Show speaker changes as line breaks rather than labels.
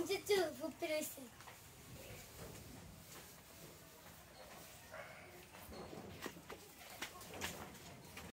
Он чуть-чуть.